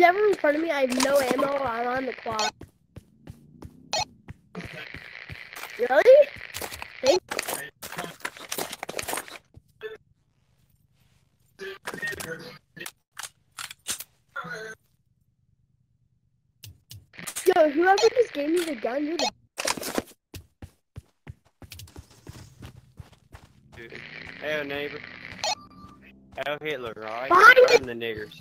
Who's ever in front of me? I have no ammo. I'm on the quad. Really? Thank Yo, whoever just gave me the gun, you're the. Hey, neighbor. Hell Hitler, alright? Behind the niggers.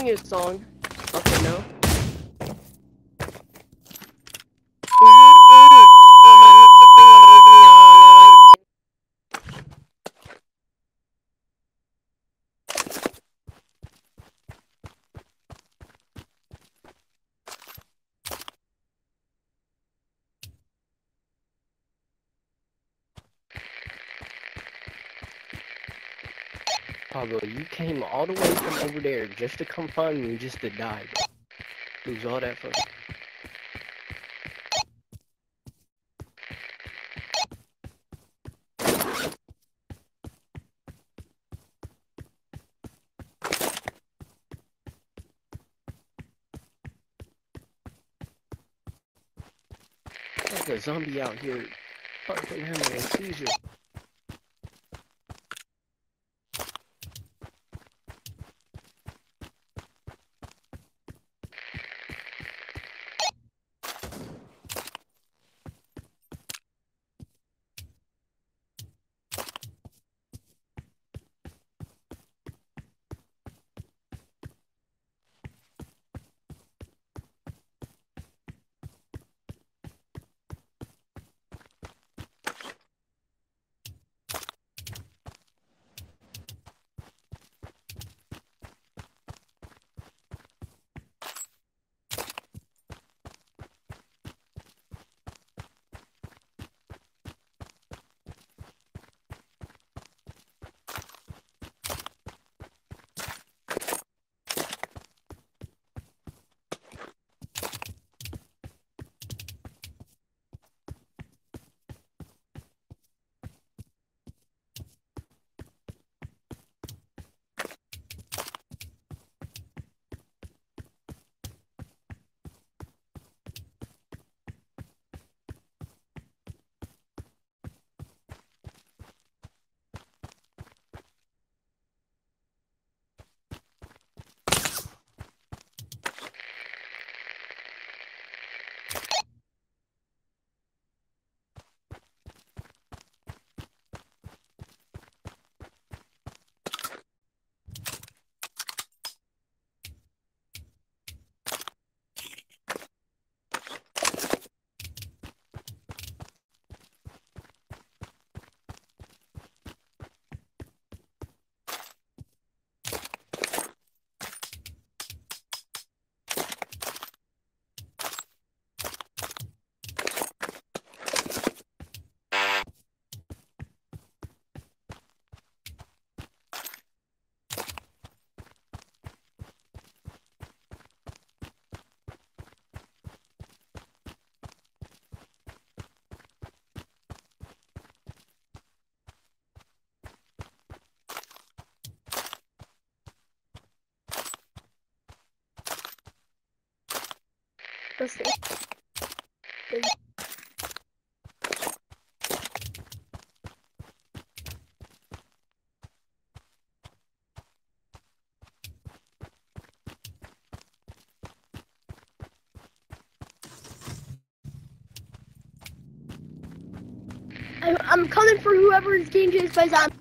Sing you song? Okay, no. Pablo, you came all the way from over there just to come find me just to die. Lose all that fucking. Like a zombie out here fucking having a seizure. Let's see. I'm, coming for whoever is getting by zombies.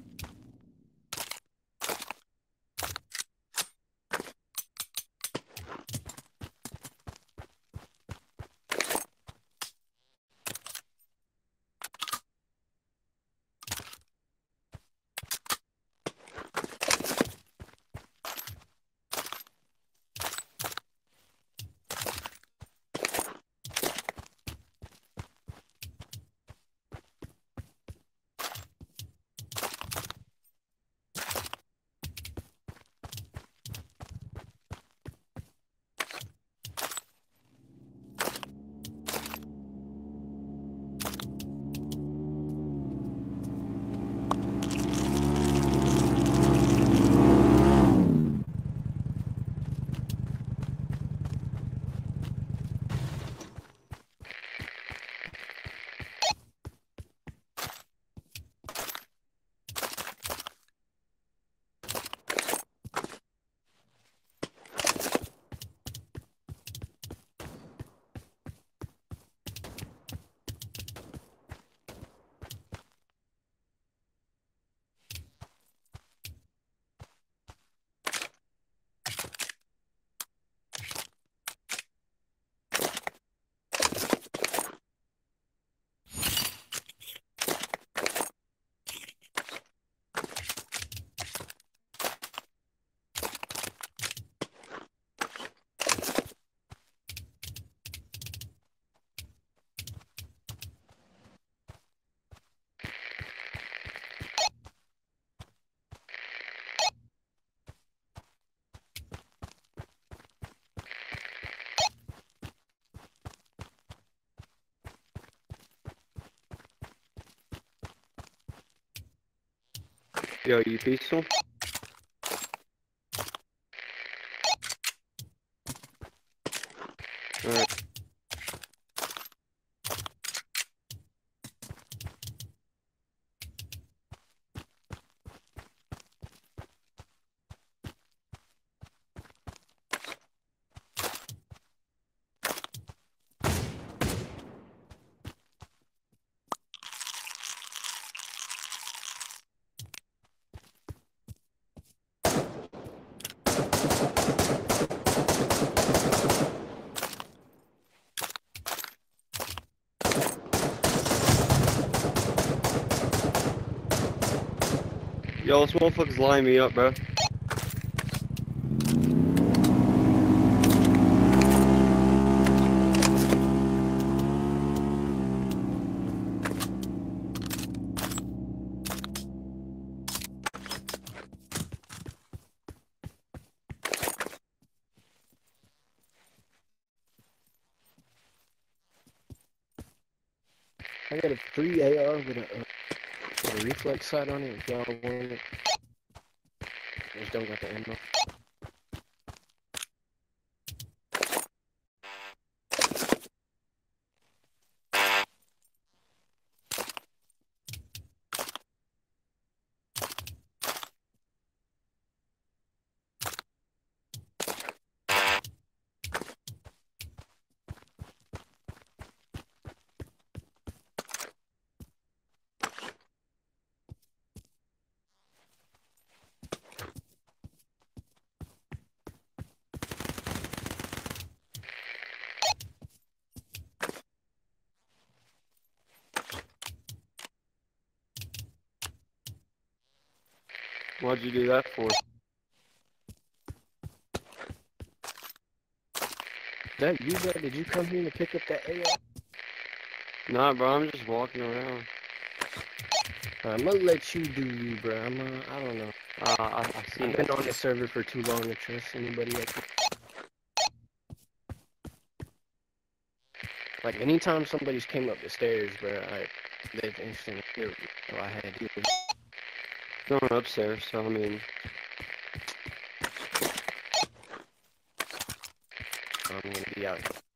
Yo, you Yo, this motherfucker's lining me up, bro. I got a free AR with a, uh, a reflex sight on it if y'all want it. Just don't got the ammo. What'd you do that for? That you, bro? Did you come here to pick up that AR? Nah, bro, I'm just walking around. I'm gonna let you do you, bro. I'm, uh, I don't know. Uh, I, I seen I've been on the server for too long to trust anybody else. Like anytime somebody's came up the stairs, bro, I they've instantly killed me. So I had to. Going upstairs, so I mean, I'm gonna be out.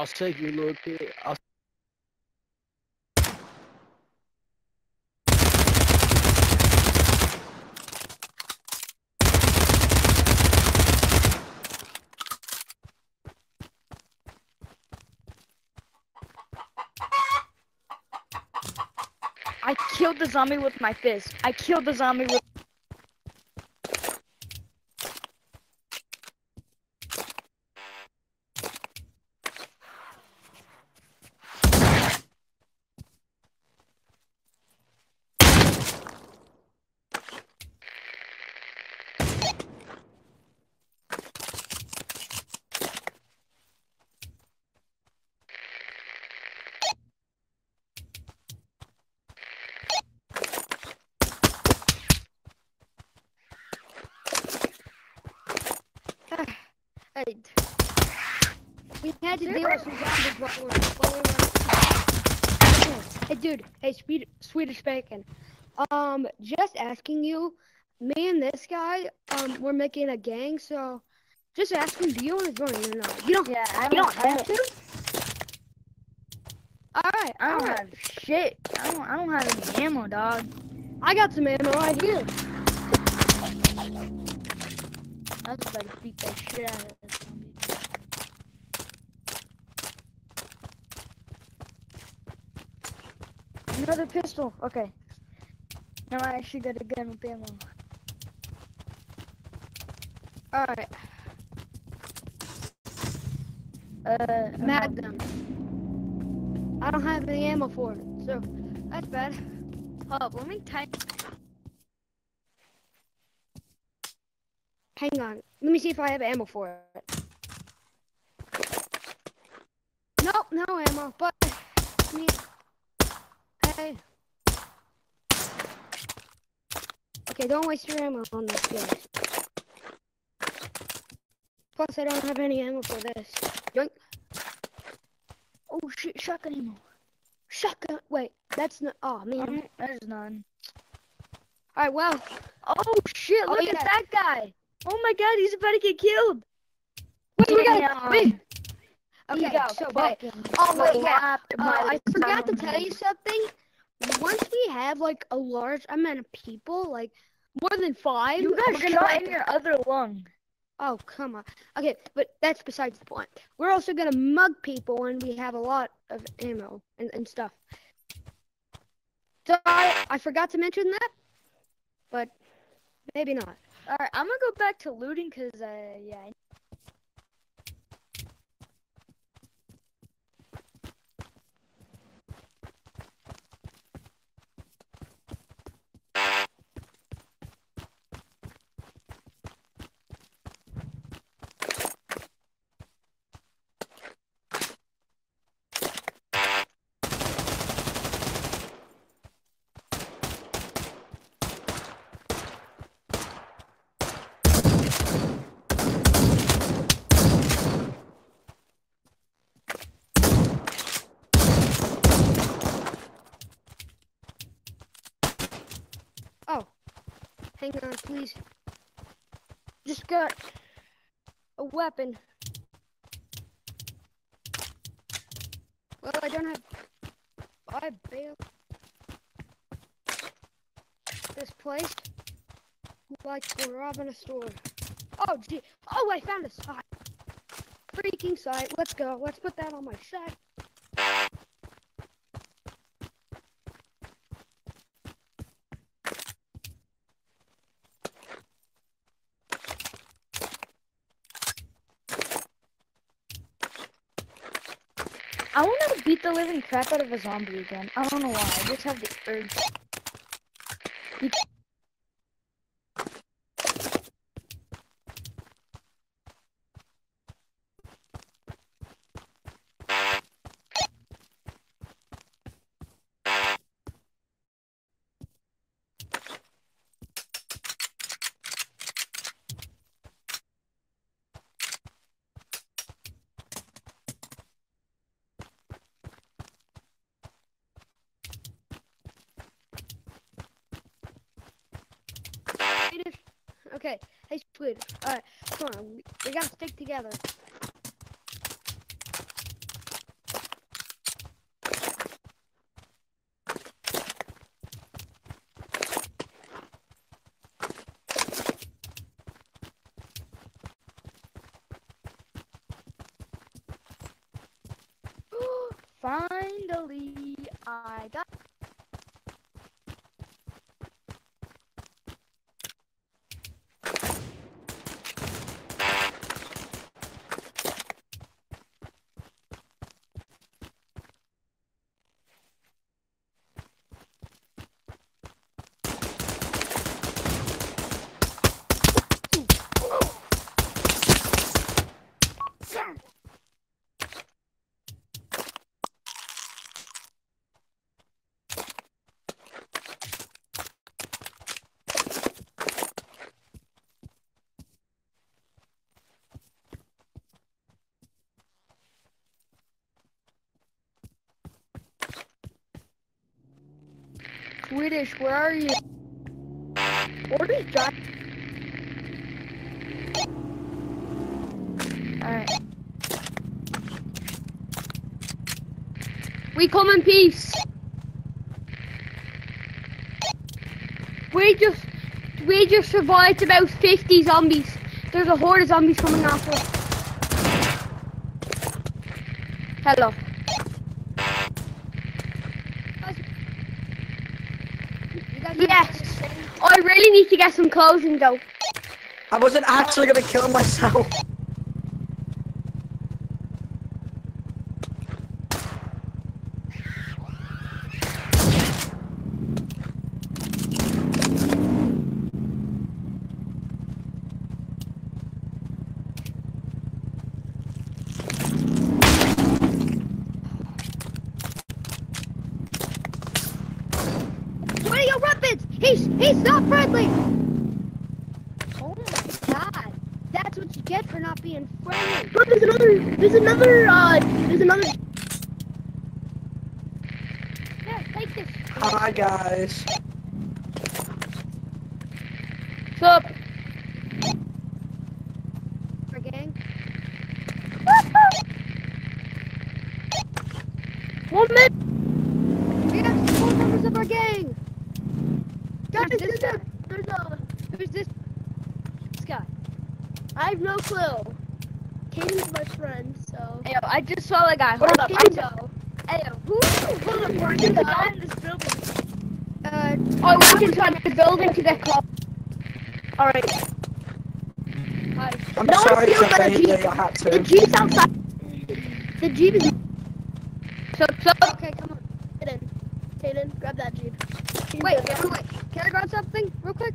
I'll save you, little kid. I'll I killed the zombie with my fist. I killed the zombie with. had to There deal are- with some zombies while we were, while we were. Hey, dude. Hey, Swedish bacon. Um, just asking you. Me and this guy, um, we're making a gang. So, just asking, do you want to join or not? You don't. Yeah, I You don't have have to. All right. I don't right. have shit. I don't. I don't have any ammo, dog. I got some ammo right here. I was about to beat that shit out of this zombie. Another pistol. Okay. Now I actually got a gun with ammo. All right. Uh, Magnum. I don't have any ammo for it, so that's bad. Hold up, let me type. Hang on. Let me see if I have ammo for it. Nope, no ammo, but me Hey. Okay, don't waste your ammo on this guy. Plus I don't have any ammo for this. Yoink. Oh shit, shotgun ammo. Shotgun wait, that's not oh man. Um, there's none. Alright, well. Oh shit, Oh, look yeah. at that guy. Oh my god, he's about to get killed. Wait, we got. He Okay, so wait. Oh wait, yeah. Uh, I forgot to tell you something. Once we have like a large amount of people, like more than five, You got gonna, shot in your other lung. Oh come on. Okay, but that's besides the point. We're also gonna mug people when we have a lot of ammo and, and stuff. So I, I forgot to mention that, but maybe not. All right, I'm gonna go back to looting because, uh, yeah. I- Hang on, please. Just got a weapon. Well, I don't have. I bail. This place. Like we're robbing a store. Oh, gee. Oh, I found a sight. Freaking sight. Let's go. Let's put that on my sight. I want to beat the living crap out of a zombie again. I don't know why. I just have the urge. Hey, Swedish. Alright, come on. We gotta stick together. Swedish, where are you? Or just drive. Alright. We come in peace. We just we just survived about 50 zombies. There's a horde of zombies coming after us. Hello. Yes. I really need to get some clothes clothing though. I wasn't actually gonna kill myself. What are your weapons? He's he's not friendly. Oh my god. That's what you get for not being friendly. But there's another, there's another, uh, there's another. Here, take this. Hi guys. What's up? Our gang. One minute. We got four members of our gang. Guys, There's there's this a, guy. there's a, Who's this? This guy. I have no clue. Katie's my friend, so. Ayo, I just saw a guy. Hold Hold up, up. I I know. Ayo, who? Hold up, we're in the guy in this building. Uh, I went inside the building to get close. Alright. Hi. I'm No sorry feels to like a Jeep. I had The. Jeep's outside. The Jeep is So, so, okay, come on. hidden. Hayden, grab that Jeep. Wait, wait, wait. Can I grab something real quick?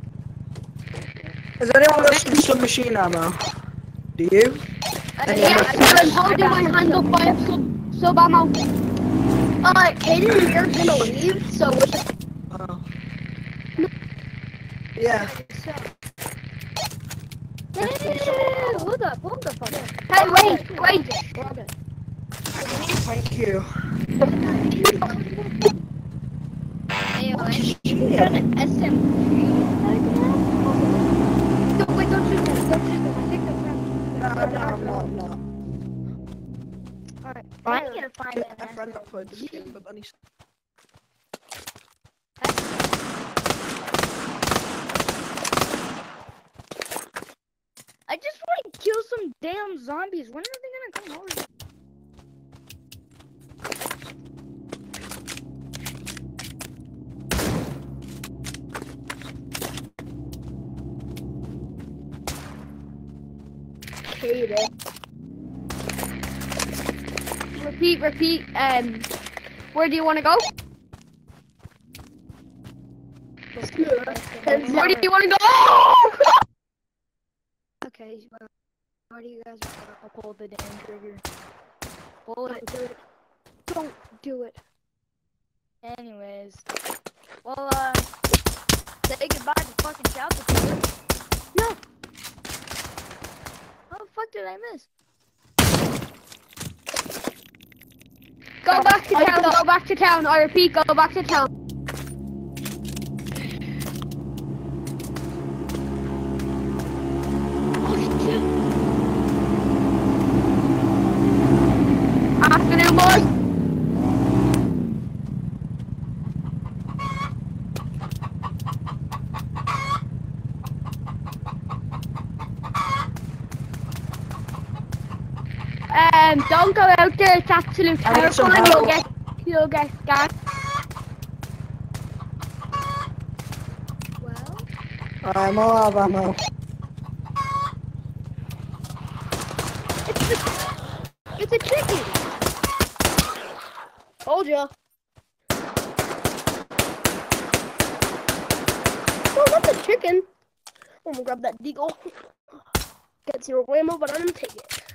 Has anyone got some submachine ammo? Do you? Any Yeah, other- I'm holding my hand up by a sub, sub ammo. Uh, Kaden and you're gonna leave, so. Oh. Yeah. So, Hey, hold up, hold the fuck up. hey, wait, wait. Thank you. Hey, Shit. Don't, shoot them. Don't shoot them. I they're friends. No, no, not, I'm. Alright. I'm gonna find A that. I just want to kill some damn zombies. When are they gonna come over? Kaden. Repeat, repeat. Um, where do you want to go? Where do you want to go? Okay, well, where do you guys want to I'll pull the damn trigger. Pull it. Do it. Don't do it. Anyways, well, uh, say goodbye to fucking people. No. Fuck did I miss? Go back to town. Go back to town. I repeat, go back to town. Don't go out there. It's absolute terrible, and you'll get you'll get scared. Well, I'm all out of ammo. it's a chicken. Told ya. Oh, that's a chicken. I'm gonna grab that deagle. Got zero ammo, but I'm gonna take it.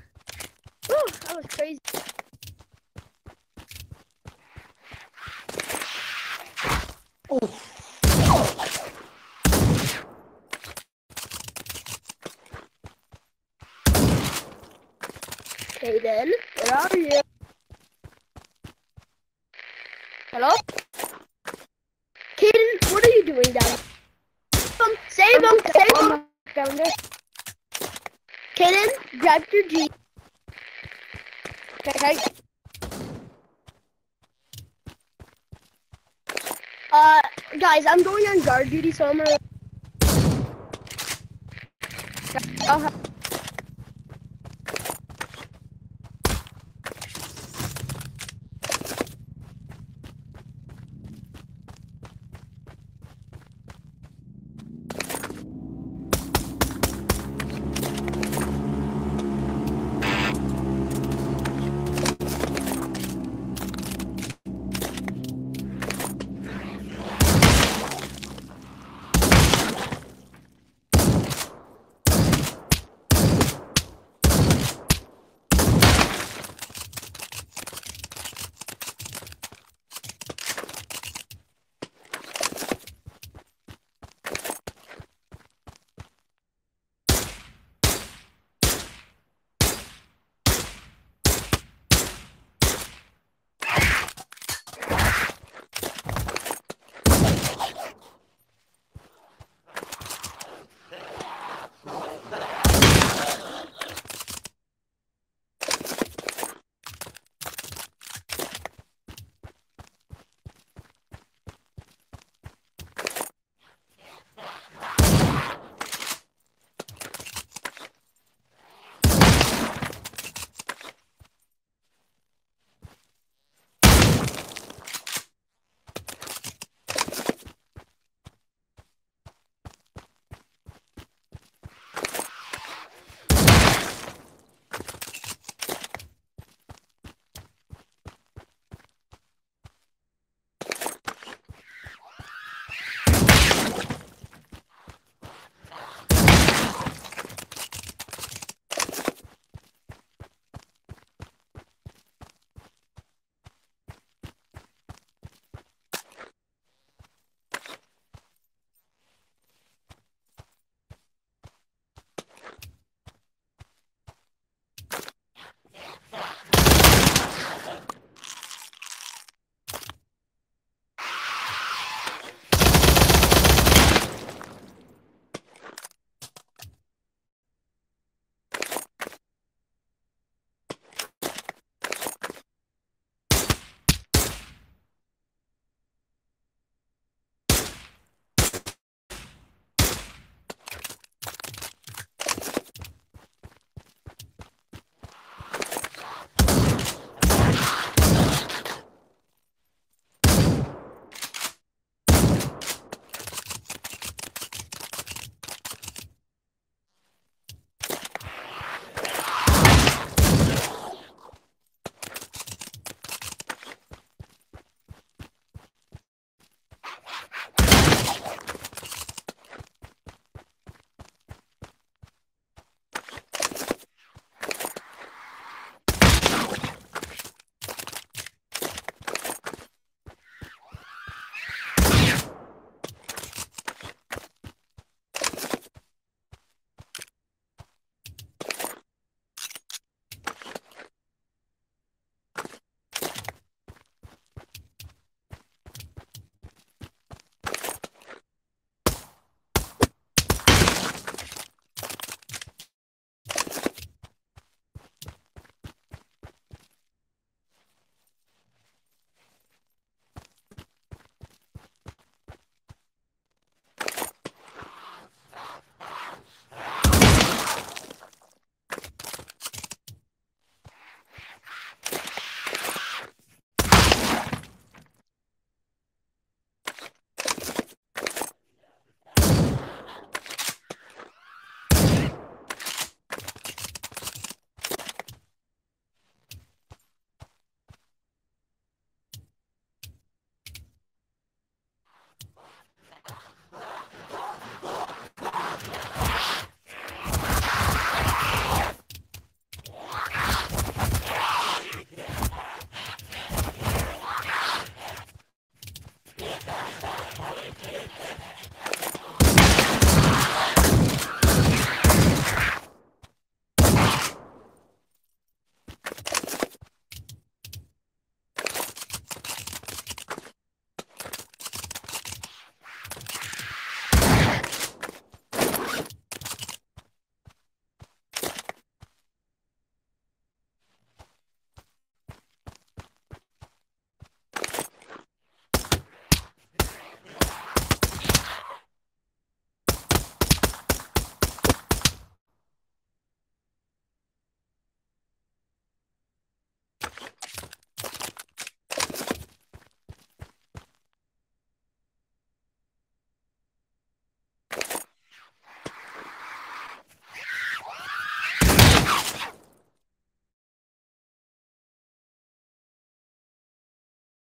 Oh, that was crazy. Oh. Okay then, where are you? Hello? Kaden, what are you doing down there? Save him, save him. Down there. Kaden, grab your G. Okay. Uh, guys, I'm going on guard duty, so I'm gonna.